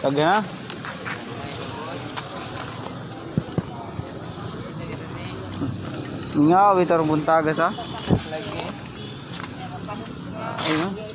Kagya na. Nga, witar buntagas ha. Lagi. Ayun.